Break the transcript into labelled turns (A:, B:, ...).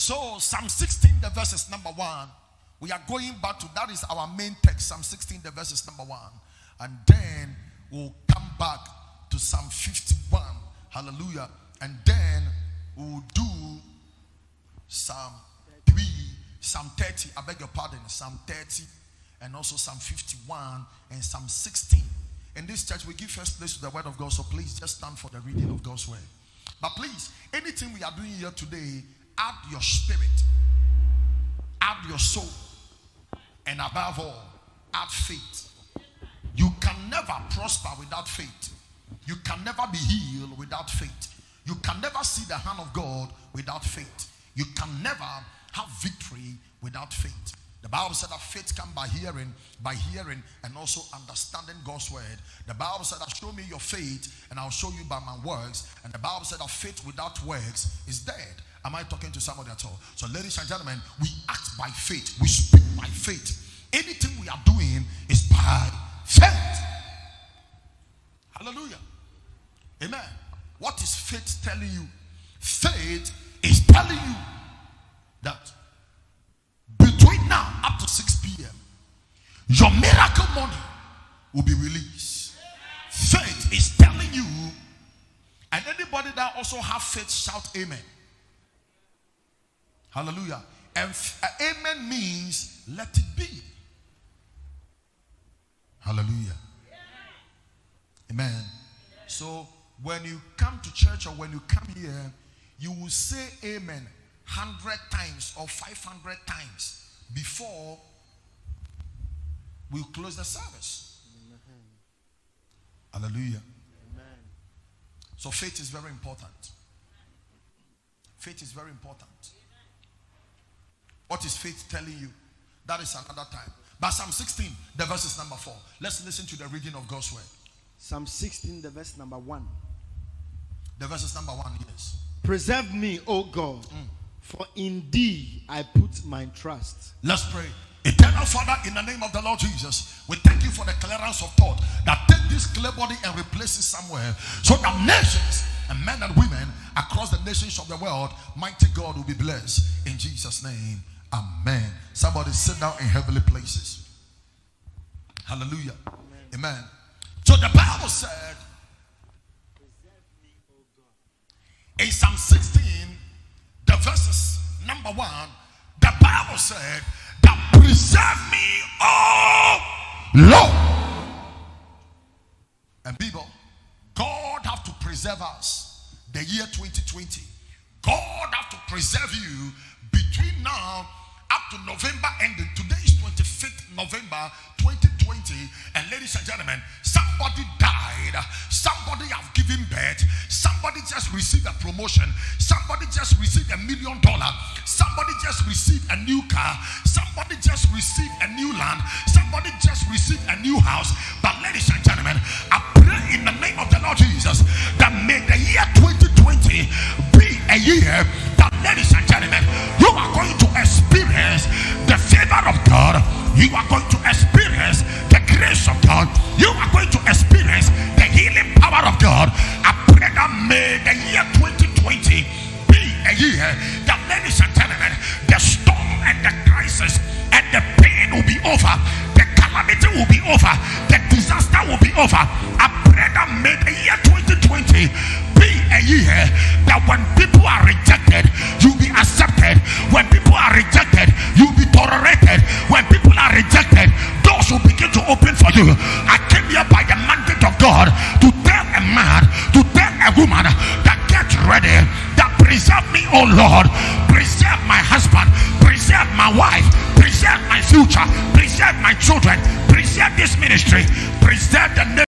A: So, Psalm 16, the verses number one. We are going back to that is our main text, Psalm 16, the verses number one. And then we'll come back to Psalm 51. Hallelujah. And then we'll do Psalm 3, Psalm 30. I beg your pardon, Psalm 30, and also Psalm 51 and Psalm 16. In this church, we give first place to the word of God. So please just stand for the reading of God's word. But please, anything we are doing here today, add your spirit, add your soul, and above all, add faith. You can never prosper without faith. You can never be healed without faith. You can never see the hand of God without faith. You can never have victory without faith. The Bible said that faith comes by hearing, by hearing, and also understanding God's word. The Bible said that show me your faith, and I'll show you by my works. And the Bible said that faith without works is dead. Am I talking to somebody at all? So, ladies and gentlemen, we act by faith, we speak by faith. Anything we are doing is by faith. Hallelujah. Amen. What is faith telling you? Faith is telling you money will be released. Faith is telling you, and anybody that also have faith, shout amen. Hallelujah. And uh, amen means let it be. Hallelujah. Amen. So when you come to church or when you come here, you will say amen 100 times or 500 times before we close the service. Hallelujah. Amen. So faith is very important. Faith is very important. What is faith telling you? That is another time. But Psalm 16, the verse is number 4. Let's listen to the reading of God's word.
B: Psalm 16, the verse number 1.
A: The verse is number 1, yes.
B: Preserve me, O God, for in thee I put my trust.
A: Let's pray. Eternal Father, in the name of the Lord Jesus, we thank you for the clearance of thought that take this clay body and replace it somewhere so that nations and men and women across the nations of the world, mighty God, will be blessed. In Jesus' name, amen. Somebody sit down in heavenly places. Hallelujah. Amen. amen. So the Bible said in Psalm 16, the verses number one, the Bible said preserve me, oh Lord. And people, God have to preserve us the year 2020. God have to preserve you between now up to November ending. Today is 25th November 2020. And ladies and gentlemen, somebody died. Somebody have given birth. Somebody just received a promotion. Somebody just received a million dollar. Somebody just received a new car. Somebody just received a new land. Somebody just received a new house. But ladies and gentlemen, I pray in the name of the Lord Jesus that may the year 2020 be a year that ladies and gentlemen, you are going to experience the favor of God. You are going to experience the grace of God. You are going to experience the healing power of God. I pray that may the year 2020 be a year that, ladies and gentlemen, the storm and the crisis and the pain will be over. The calamity will be over. The disaster will be over. I pray that may the year 2020 be a year that when people are rejected, you'll be accepted. When people are rejected, you'll be tolerated. When people are rejected, doors will begin to open for you. I came here by the mandate of God to tell a man, to tell a woman that get ready, that preserve me, oh Lord, preserve my husband, preserve my wife, future, preserve my children, preserve this ministry, preserve the name